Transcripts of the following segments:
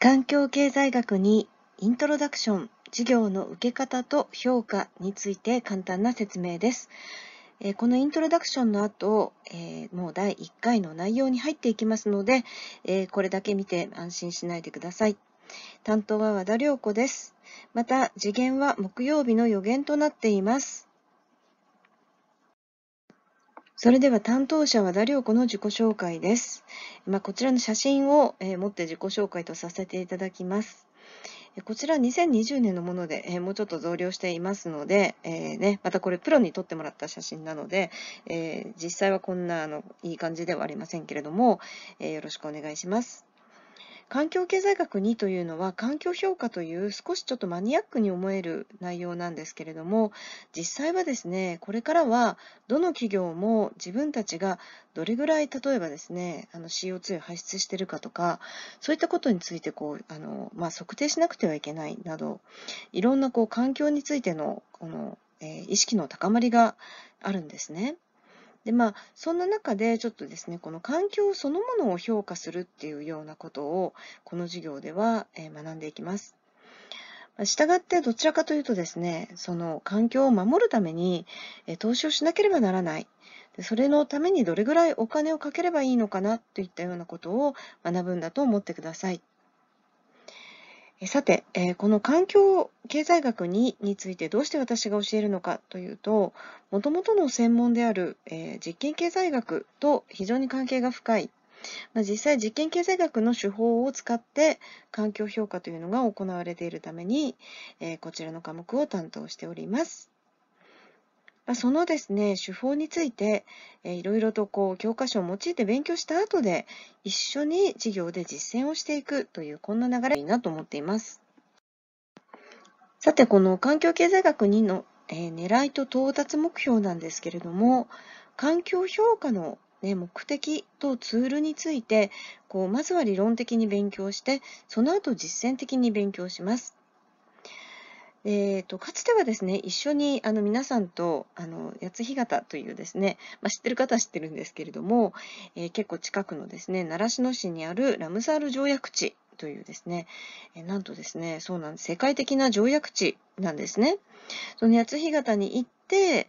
環境経済学にイントロダクション、授業の受け方と評価について簡単な説明です。このイントロダクションの後、えもう第1回の内容に入っていきますので、これだけ見て安心しないでください。担当は和田良子です。また、次元は木曜日の予言となっています。それでは担当者は和田良子の自己紹介です。まあ、こちらの写真を、えー、持って自己紹介とさせていただきます。こちら2020年のもので、えー、もうちょっと増量していますので、えー、ね、またこれプロに撮ってもらった写真なので、え、実際はこんなあのいい感じではありませんけれども、えよろしくお願いします。環境経済学2というのは環境評価という少しちょっとマニアックに思える内容なんですけれども実際はですねこれからはどの企業も自分たちがどれぐらい例えばですねあの CO2 を排出しているかとかそういったことについてこうあの、まあ、測定しなくてはいけないなどいろんなこう環境についてのこの、えー、意識の高まりがあるんですね。でまあそんな中でちょっとですねこの環境そのものを評価するっていうようなことをこの授業では、え学んでいきます。したがってどちらかというとですねその環境を守るために、え投資をしなければならないそれのためにどれぐらいお金をかければいいのかなといったようなことを学ぶんだと思ってください。さて、えこの環境経済学にについてどうして私が教えるのかというと、もともとの専門である、え実験経済学と非常に関係が深い。ま、実際、実験経済学の手法を使って環境評価というのが行われているために、えこちらの科目を担当しております。まあ、そのですね、手法について、えー、いろいろとこう教科書を用いて勉強した後で、一緒に授業で実践をしていくという、こんな流れいいなと思っています。さて、この環境経済学2の、えー、狙いと到達目標なんですけれども、環境評価のね、目的とツールについて、こう、まずは理論的に勉強して、その後実践的に勉強します。えーと、かつてはですね、一緒にあの皆さんとあの八津干潟というですね、まあ、知ってる方は知ってるんですけれども、えー、結構近くのですね、習志野市にあるラムサール条約地というですね、えー、なんとですね、そうなんです、世界的な条約地なんですね。その八津干潟に行っ、え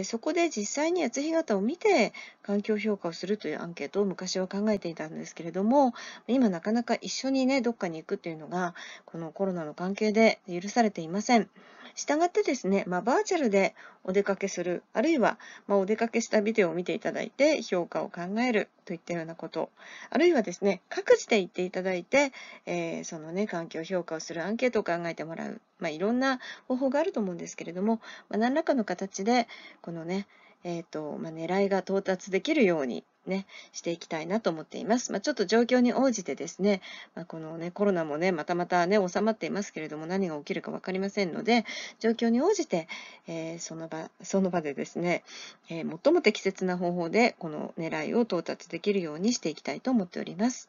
ー、そこで実際に八津干潟を見て環境評価をするというアンケートを昔は考えていたんですけれども今なかなか一緒にねどっかに行くっていうのがこのコロナの関係で許されていません。したがってですね、まあ、バーチャルでお出かけする、あるいは、まあ、お出かけしたビデオを見ていただいて評価を考えるといったようなこと、あるいはですね、各自で行っていただいて、えー、そのね、環境評価をするアンケートを考えてもらう、まあ、いろんな方法があると思うんですけれども、まあ、何らかの形で、このね、えっ、ー、と、まあ、狙いが到達できるように、ね、していきたいなと思っています。まあ、ちょっと状況に応じてですね、まあ、このね、コロナもね、またまたね、収まっていますけれども、何が起きるか分かりませんので、状況に応じて、えー、その場、その場でですね、えー、最も適切な方法で、この狙いを到達できるようにしていきたいと思っております。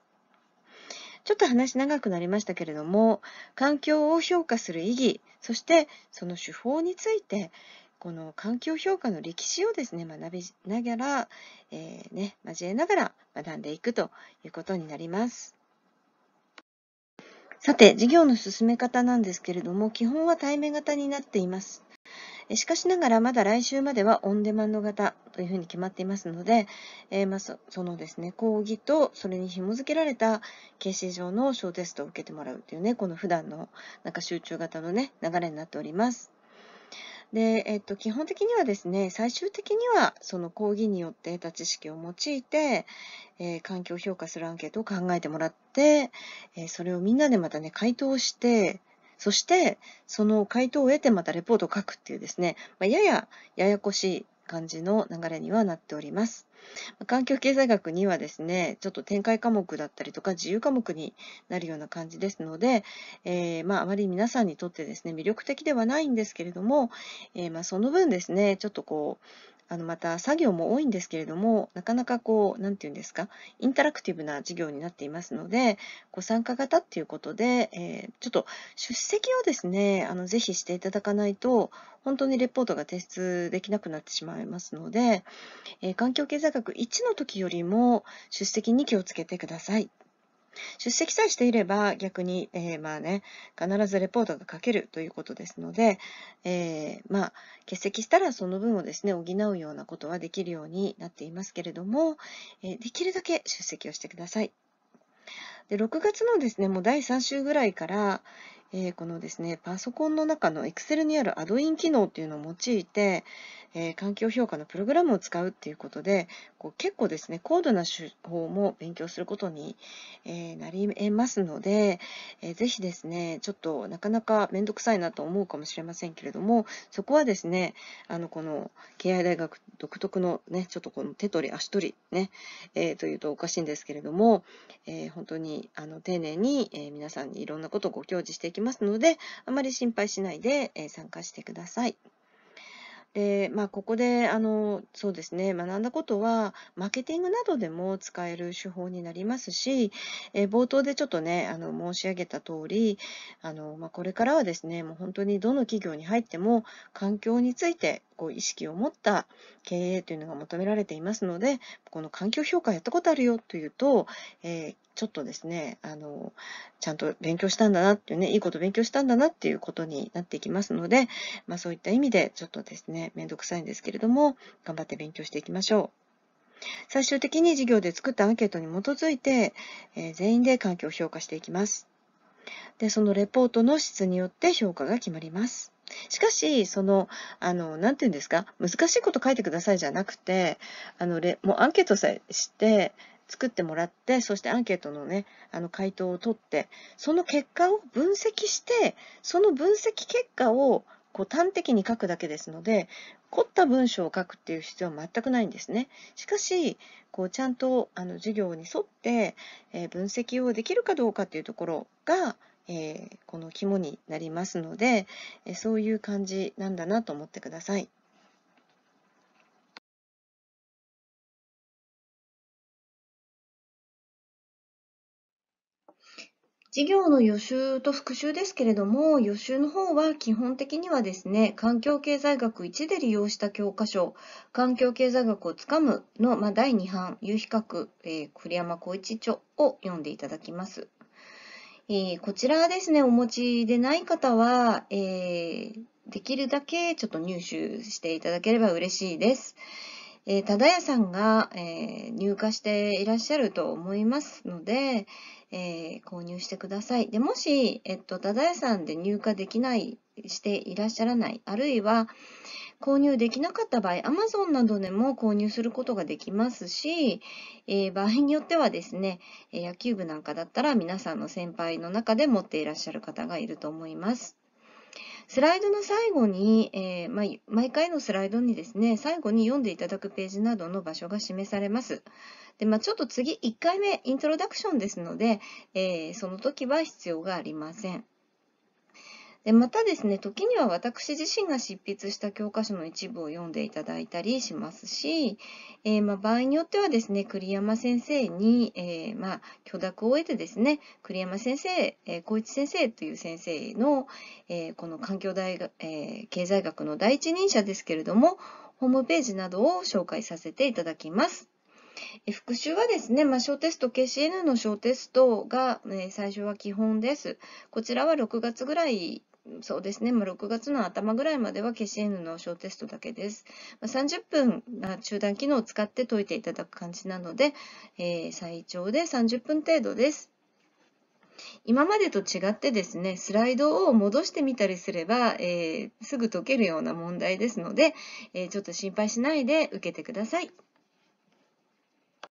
ちょっと話長くなりましたけれども、環境を評価する意義、そしてその手法について、この環境評価の歴史をですね、学びながら、えー、ね、交えながら学んでいくということになります。さて、授業の進め方なんですけれども、基本は対面型になっています。しかしながら、まだ来週まではオンデマンド型というふうに決まっていますので、えー、まあ、そのですね、講義とそれに紐付けられた形式上の小テストを受けてもらうというね、この普段のなんか集中型のね、流れになっております。で、えっと、基本的にはですね、最終的にはその講義によって得た知識を用いて、えー、環境評価するアンケートを考えてもらって、えー、それをみんなでまたね、回答して、そして、その回答を得てまたレポートを書くっていうですね、まあ、ややややこしい感じの流れにはなっております。環境経済学にはですね、ちょっと展開科目だったりとか自由科目になるような感じですので、えー、まあ、あまり皆さんにとってですね、魅力的ではないんですけれども、えー、まあ、その分ですね、ちょっとこう、あのまた作業も多いんですけれども、なかなかこう、なんていうんですか、インタラクティブな授業になっていますので、ご参加型っていうことで、えー、ちょっと出席をですね、あのぜひしていただかないと、本当にレポートが提出できなくなってしまいますので、えー、環境経済学1の時よりも出席に気をつけてください。出席さえしていれば逆に、えー、まあね、必ずレポートが書けるということですので、えー、まあ、欠席したらその分をですね、補うようなことはできるようになっていますけれども、えできるだけ出席をしてください。で6月のですね、もう第3週ぐらいから、えー、このですね、パソコンの中の Excel にあるアドイン機能っていうのを用いて、えー、環境評価のプログラムを使うっていうことで、こう結構ですね、高度な手法も勉強することに、えー、なり得ますので、えー、ぜひですね、ちょっとなかなかめんどくさいなと思うかもしれませんけれども、そこはですね、あの、この、敬愛大学独特のね、ちょっとこの手取り足取りね、え、というとおかしいんですけれども、え、本当にあの丁寧に、え、皆さんにいろんなことをご教示していきますので、あまり心配しないで、え参加してください。で、まあ、ここで、あの、そうですね、学んだことは、マーケティングなどでも使える手法になりますし、え冒頭でちょっとね、あの、申し上げた通り、あの、まあ、これからはですね、もう本当にどの企業に入っても、環境について、こう、意識を持った経営というのが求められていますので、この環境評価やったことあるよというと、えーちょっとですね、あの、ちゃんと勉強したんだなっていうね、いいこと勉強したんだなっていうことになっていきますので、まあそういった意味でちょっとですね、めんどくさいんですけれども、頑張って勉強していきましょう。最終的に授業で作ったアンケートに基づいて、えー、全員で環境を評価していきます。で、そのレポートの質によって評価が決まります。しかし、その、あの、なんて言うんですか、難しいこと書いてくださいじゃなくて、あの、もうアンケートさえして、作ってもらって、そしてアンケートのね、あの回答を取って、その結果を分析して、その分析結果をこう端的に書くだけですので、凝った文章を書くっていう必要は全くないんですね。しかし、こうちゃんとあの授業に沿って、えー、分析をできるかどうかっていうところが、えー、この肝になりますので、えそういう感じなんだなと思ってください。授業の予習と復習ですけれども、予習の方は基本的にはですね、環境経済学1で利用した教科書、環境経済学をつかむの、まあ、第2版、有比較、えー、栗山光一著を読んでいただきます。えー、こちらですね、お持ちでない方は、えー、できるだけちょっと入手していただければ嬉しいです。えー、忠屋さんが、えー、入荷していらっしゃると思いますので、えー、購入してください。でもし、えっと、忠屋さんで入荷できない、していらっしゃらない、あるいは購入できなかった場合、Amazon などでも購入することができますし、えー、場合によってはですね、野球部なんかだったら皆さんの先輩の中で持っていらっしゃる方がいると思います。スライドの最後に、えー、ま、毎回のスライドにですね、最後に読んでいただくページなどの場所が示されます。で、まあ、ちょっと次、1回目、イントロダクションですので、えー、その時は必要がありません。でまたですね、時には私自身が執筆した教科書の一部を読んでいただいたりしますし、えー、まあ、場合によってはですね、栗山先生に、えー、まあ、許諾を得てですね、栗山先生、えー、小一先生という先生の、えこの環境大学、え経済学の第一人者ですけれども、ホームページなどを紹介させていただきます。復習はですね、まあ、小テスト、KCN の小テストが、え最初は基本です。こちらは6月ぐらいそうですね、まあ、6月の頭ぐらいまでは消し N の小テストだけです。まあ、30分あ中断機能を使って解いていただく感じなので、えー、最長で30分程度です。今までと違ってですね、スライドを戻してみたりすれば、えー、すぐ解けるような問題ですので、えー、ちょっと心配しないで受けてください。